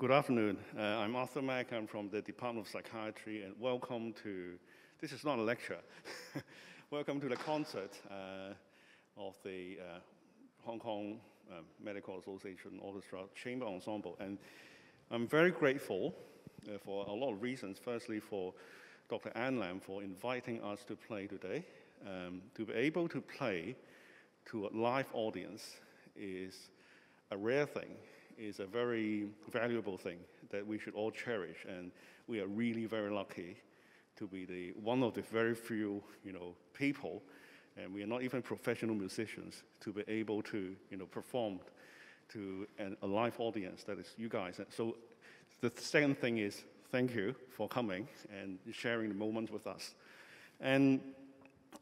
Good afternoon. Uh, I'm Arthur Mack. I'm from the Department of Psychiatry, and welcome to, this is not a lecture, welcome to the concert uh, of the uh, Hong Kong uh, Medical Association Orchestra Chamber Ensemble. And I'm very grateful uh, for a lot of reasons. Firstly, for Dr. Ann Lam for inviting us to play today. Um, to be able to play to a live audience is a rare thing, is a very valuable thing that we should all cherish. And we are really very lucky to be the, one of the very few you know, people, and we are not even professional musicians, to be able to you know, perform to an, a live audience that is you guys. So the second thing is thank you for coming and sharing the moment with us. And,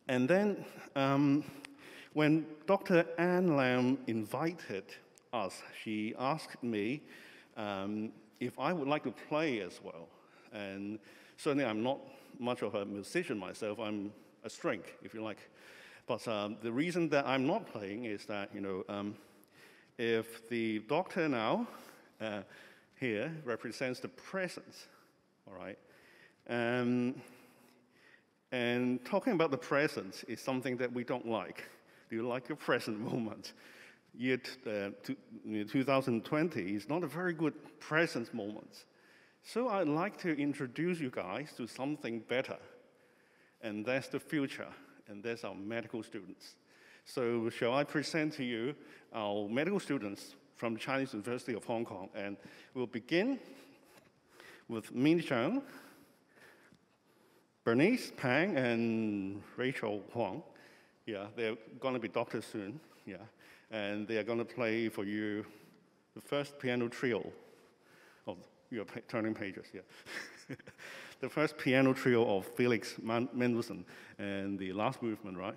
and then um, when Dr. Ann Lam invited us, she asked me um, if I would like to play as well. And certainly I'm not much of a musician myself. I'm a string, if you like. But um, the reason that I'm not playing is that, you know, um, if the doctor now uh, here represents the presence, all right? Um, and talking about the presence is something that we don't like. Do you like your present moment? Year uh, 2020 is not a very good present moment. So I'd like to introduce you guys to something better. And that's the future, and that's our medical students. So shall I present to you our medical students from the Chinese University of Hong Kong. And we'll begin with Min Zhang, Bernice Pang, and Rachel Huang. Yeah, they're going to be doctors soon. Yeah, and they are going to play for you the first piano trio of your turning pages. Yeah, the first piano trio of Felix Mendelssohn, and the last movement, right?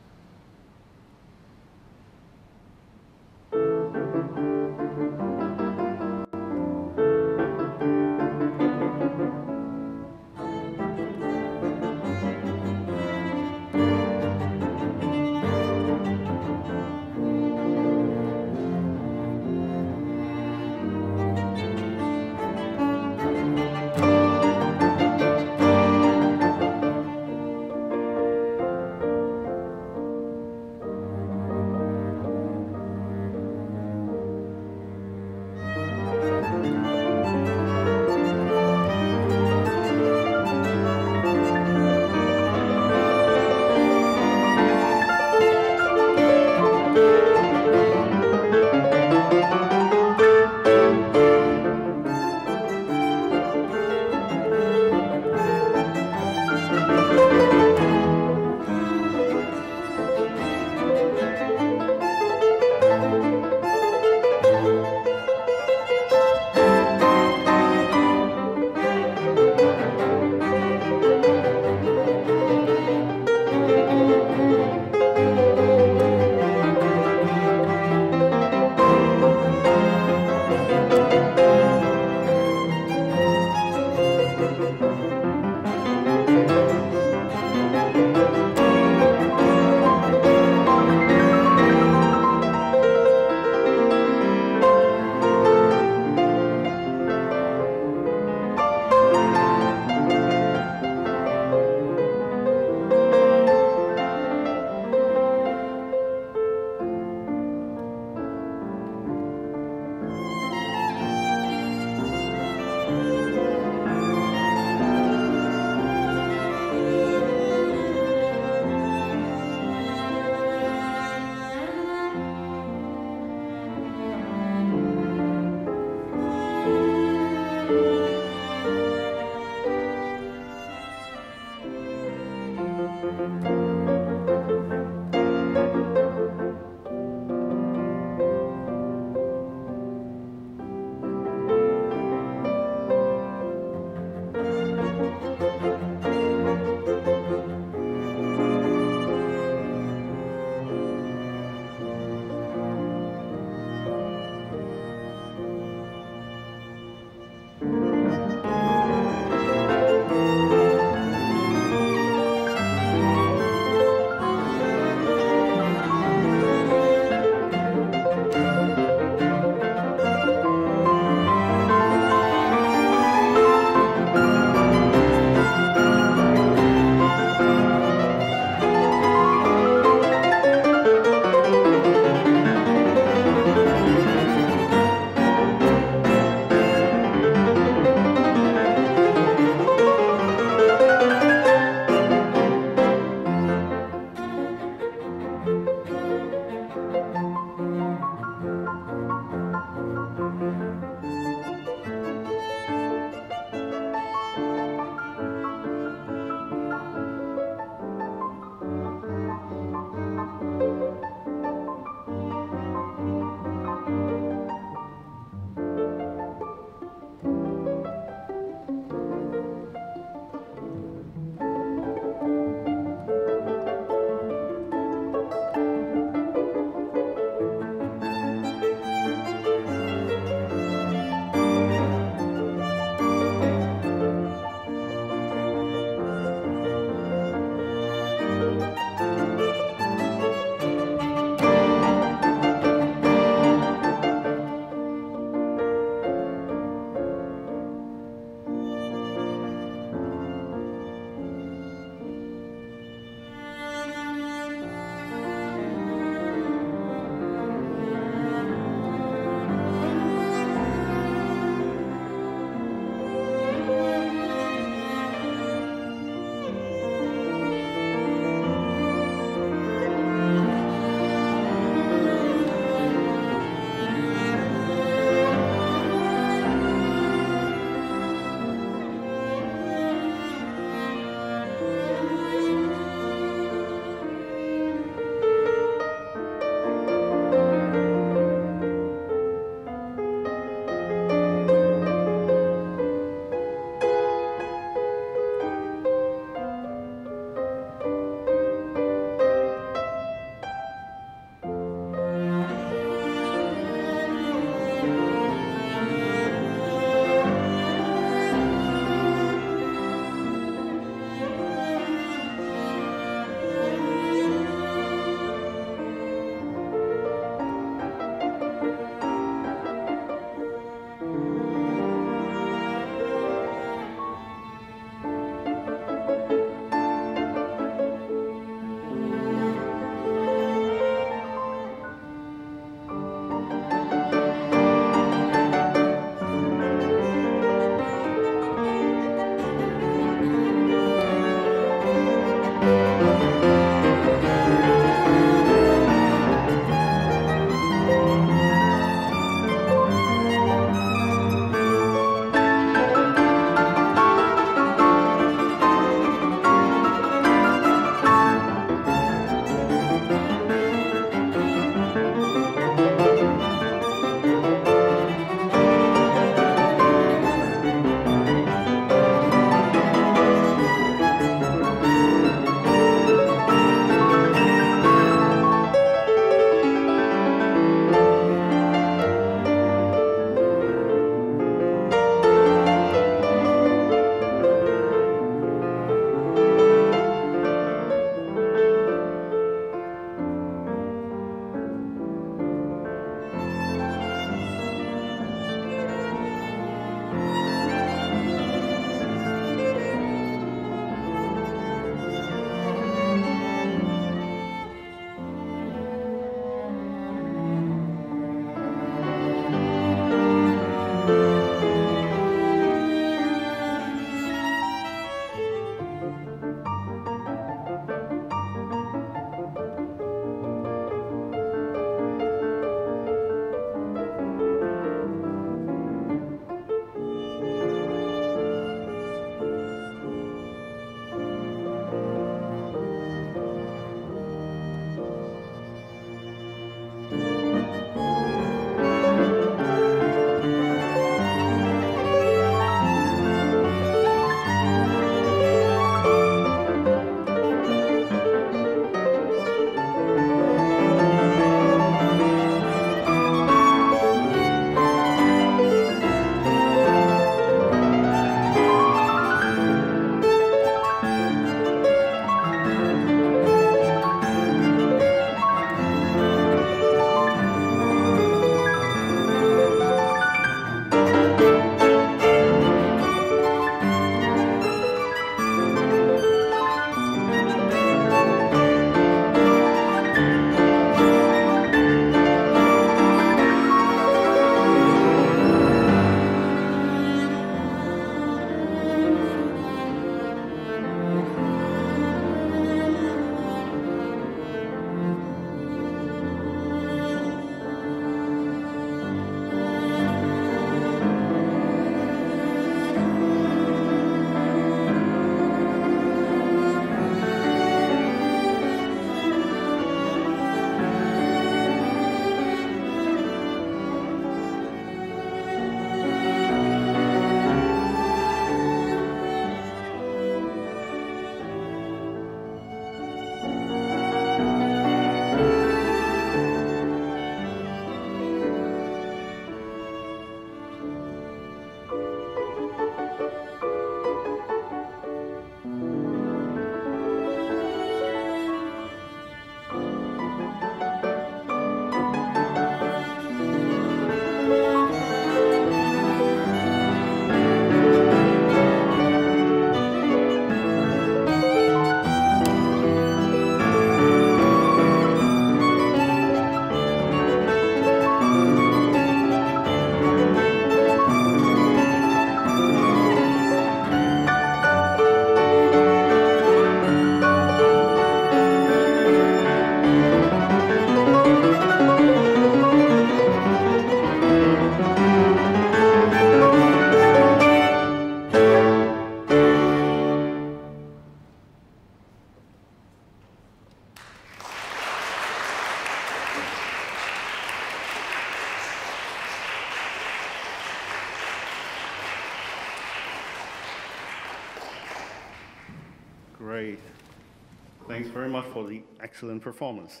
Excellent performance.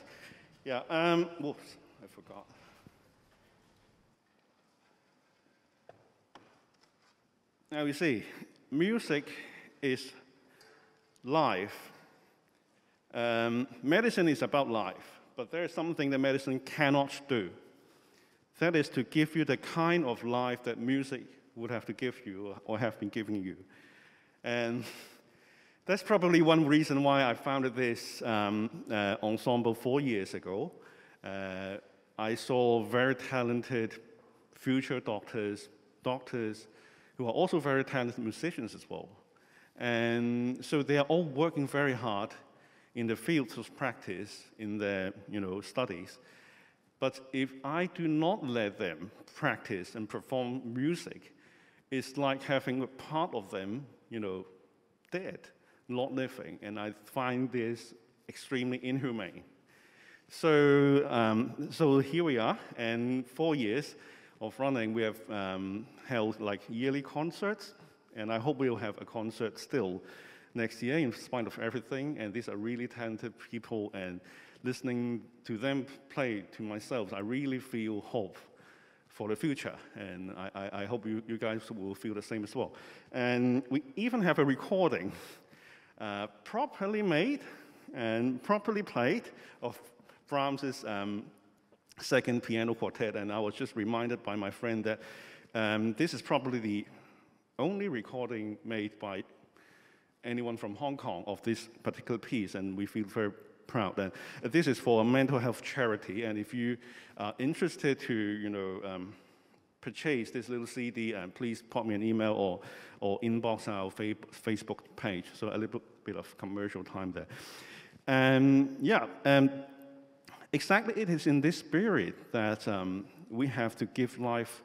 Yeah, um, whoops, I forgot. Now you see, music is life. Um, medicine is about life, but there is something that medicine cannot do. That is to give you the kind of life that music would have to give you or have been giving you. And that's probably one reason why I founded this um, uh, ensemble four years ago. Uh, I saw very talented future doctors, doctors who are also very talented musicians as well. And so they are all working very hard in the fields of practice, in their you know, studies. But if I do not let them practice and perform music, it's like having a part of them, you know, dead, not living. And I find this extremely inhumane. So, um, so here we are, and four years, of running, we have um, held like yearly concerts, and I hope we'll have a concert still next year in spite of everything. And these are really talented people, and listening to them play to myself, I really feel hope for the future. And I, I, I hope you, you, guys will feel the same as well. And we even have a recording uh, properly made and properly played of Brahms's um, second piano quartet, and I was just reminded by my friend that um, this is probably the only recording made by anyone from Hong Kong of this particular piece, and we feel very proud. And this is for a mental health charity, and if you are interested to, you know, um, purchase this little CD, uh, please pop me an email or, or inbox our fa Facebook page. So a little bit of commercial time there. And yeah, um, exactly it is in this spirit that um, we have to give life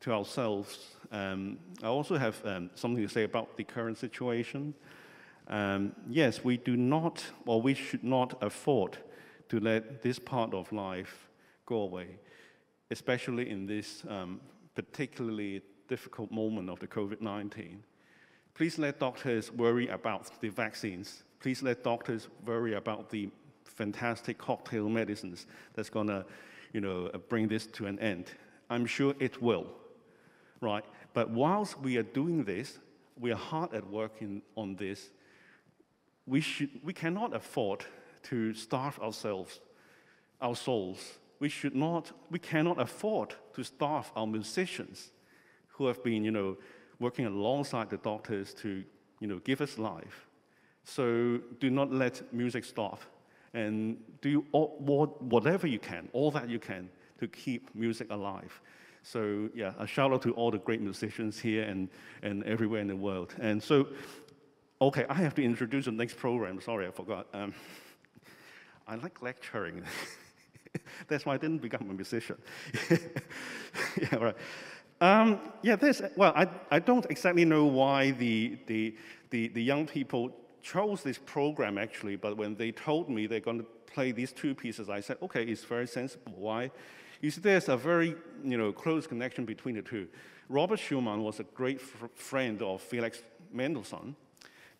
to ourselves. Um, I also have um, something to say about the current situation. Um, yes, we do not, or we should not afford to let this part of life go away, especially in this um, particularly difficult moment of the COVID 19. Please let doctors worry about the vaccines. Please let doctors worry about the fantastic cocktail medicines that's going to, you know, bring this to an end. I'm sure it will, right? But whilst we are doing this, we are hard at work in, on this. We, should, we cannot afford to starve ourselves, our souls. We should not, we cannot afford to starve our musicians who have been, you know, working alongside the doctors to, you know, give us life. So do not let music stop and do all, whatever you can, all that you can, to keep music alive. So yeah, a shout out to all the great musicians here and, and everywhere in the world. And so, okay, I have to introduce the next program. Sorry, I forgot. Um, I like lecturing. That's why I didn't become a musician. yeah, right. Um, yeah, this, well, I, I don't exactly know why the, the, the, the young people chose this program actually, but when they told me they're going to play these two pieces, I said, okay, it's very sensible. Why? You see, there's a very you know, close connection between the two. Robert Schumann was a great fr friend of Felix Mendelssohn,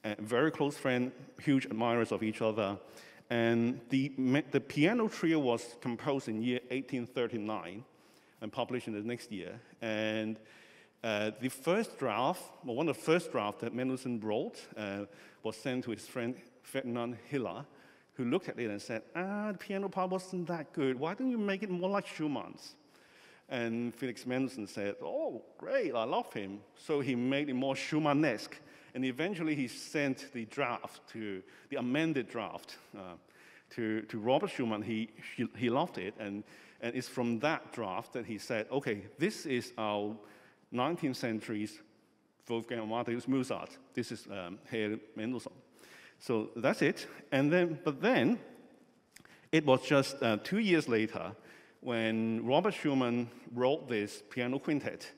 a very close friend, huge admirers of each other. And the, the piano trio was composed in year 1839 and published in the next year. And uh, the first draft, well, one of the first drafts that Mendelssohn wrote, uh, was sent to his friend Ferdinand Hiller, who looked at it and said, ah, the piano part wasn't that good. Why don't you make it more like Schumann's? And Felix Mendelssohn said, oh, great, I love him. So he made it more Schumannesque. And eventually he sent the draft to, the amended draft uh, to, to Robert Schumann. He, he, he loved it. And, and it's from that draft that he said, okay, this is our 19th century's Wolfgang Amadeus Mozart. This is um, Mendelssohn. So that's it. And then, but then, it was just uh, two years later when Robert Schumann wrote this piano quintet,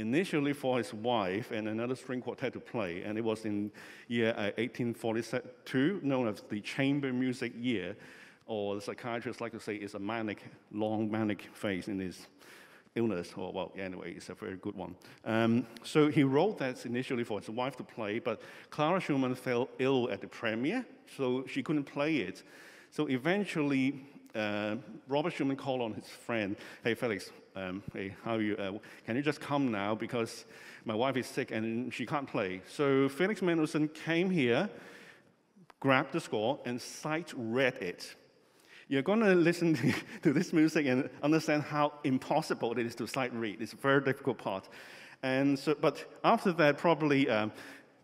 initially for his wife and another string quartet to play, and it was in year uh, 1842, known as the chamber music year, or the psychiatrists like to say is a manic, long manic phase in his illness, or well, anyway, it's a very good one. Um, so he wrote that initially for his wife to play, but Clara Schumann fell ill at the premiere, so she couldn't play it. So eventually, uh, Robert Schumann called on his friend, hey, Felix, um, hey, how you? Uh, can you just come now because my wife is sick and she can't play. So Felix Mendelssohn came here, grabbed the score, and sight read it. You're going to listen to this music and understand how impossible it is to sight read. It's a very difficult part. And so, but after that, probably um,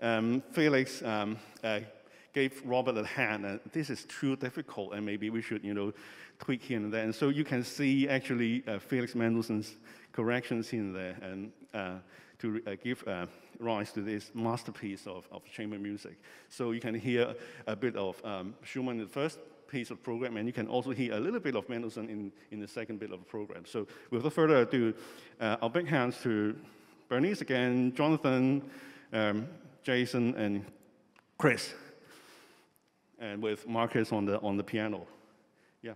um, Felix um, uh, gave Robert a hand. And this is too difficult, and maybe we should, you know, tweak here and there. And so you can see actually uh, Felix Mendelssohn's corrections in there, and uh, to uh, give uh, rise to this masterpiece of, of chamber music. So you can hear a bit of um, Schumann in the first piece of program, and you can also hear a little bit of Mendelssohn in, in the second bit of the program. So without further ado, uh, our big hands to Bernice again, Jonathan, um, Jason, and Chris and with Marcus on the, on the piano. Yeah.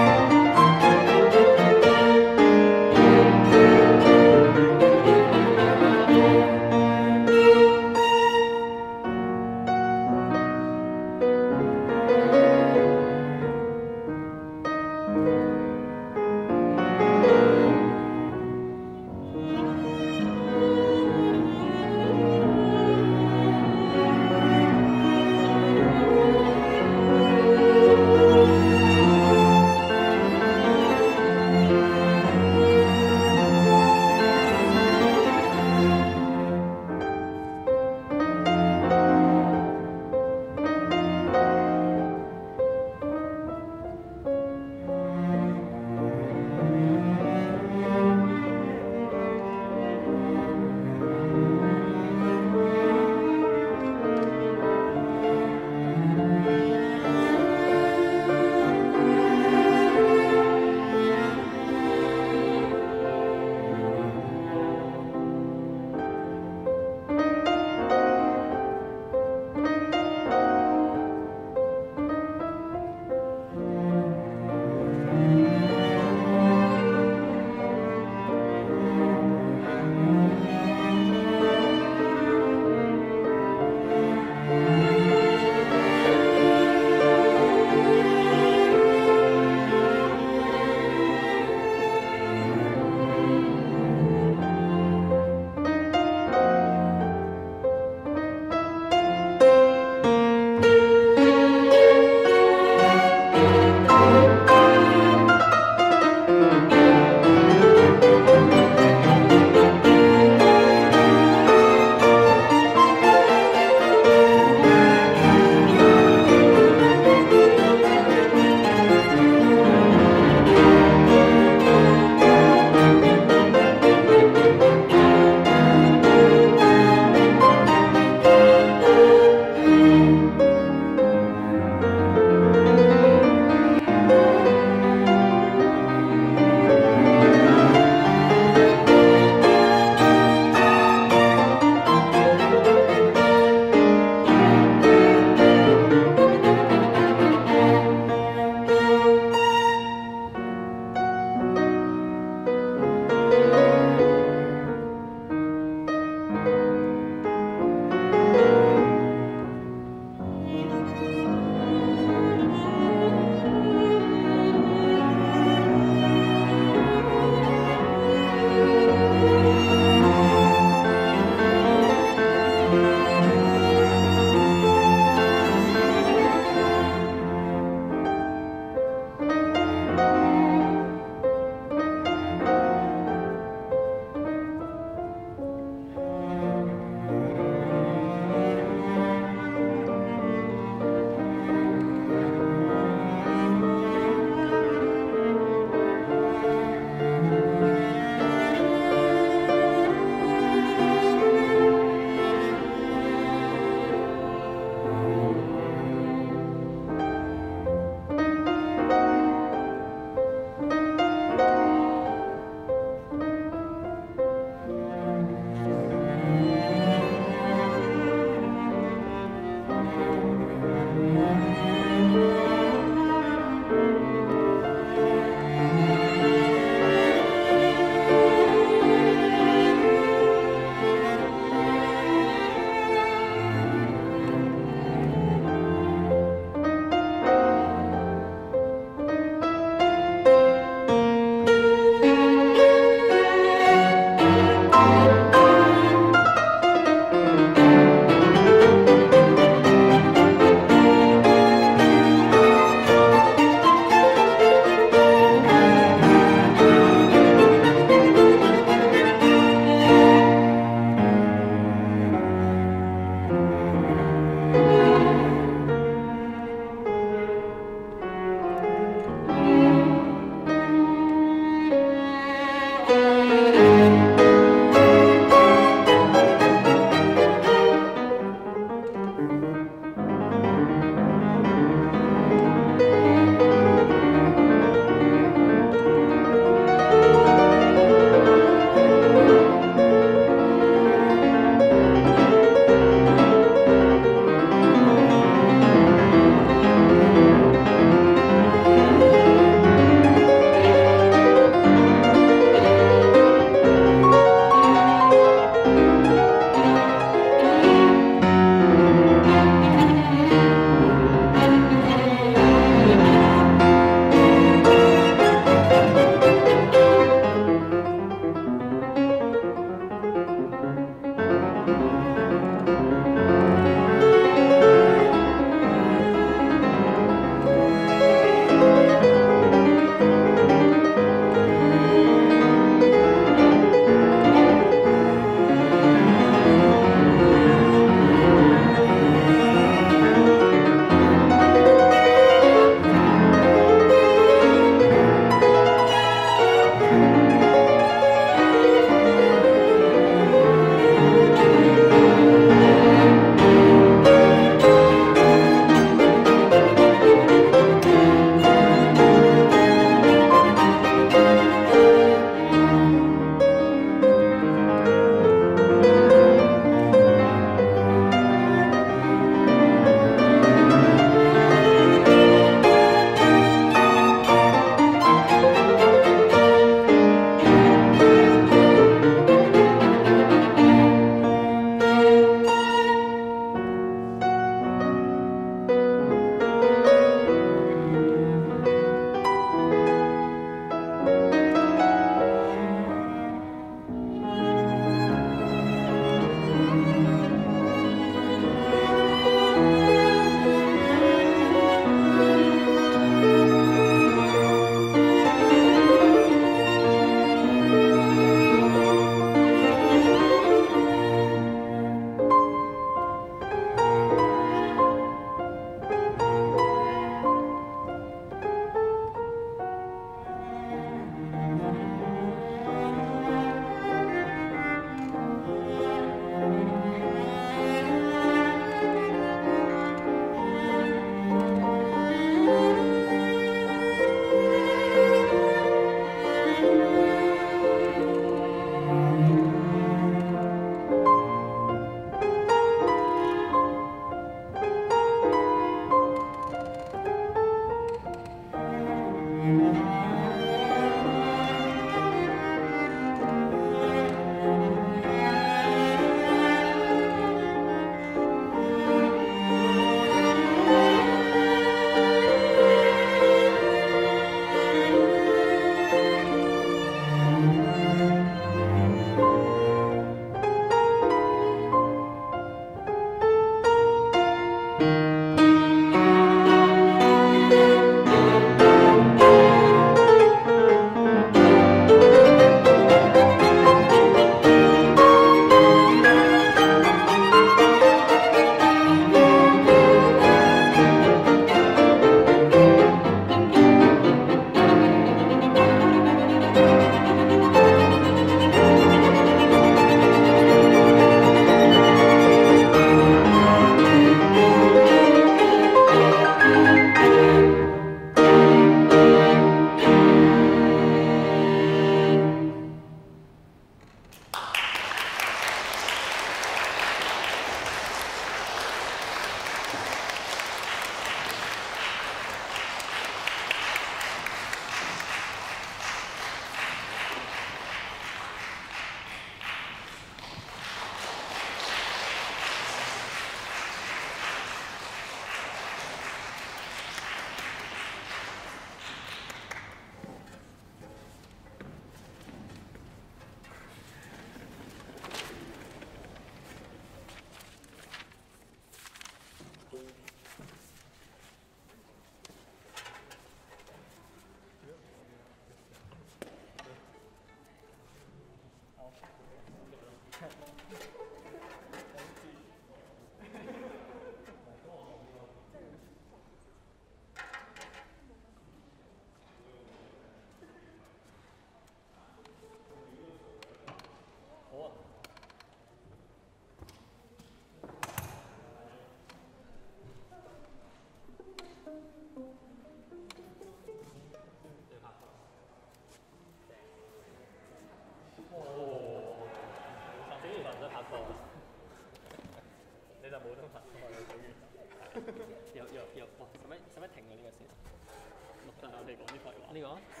呢个？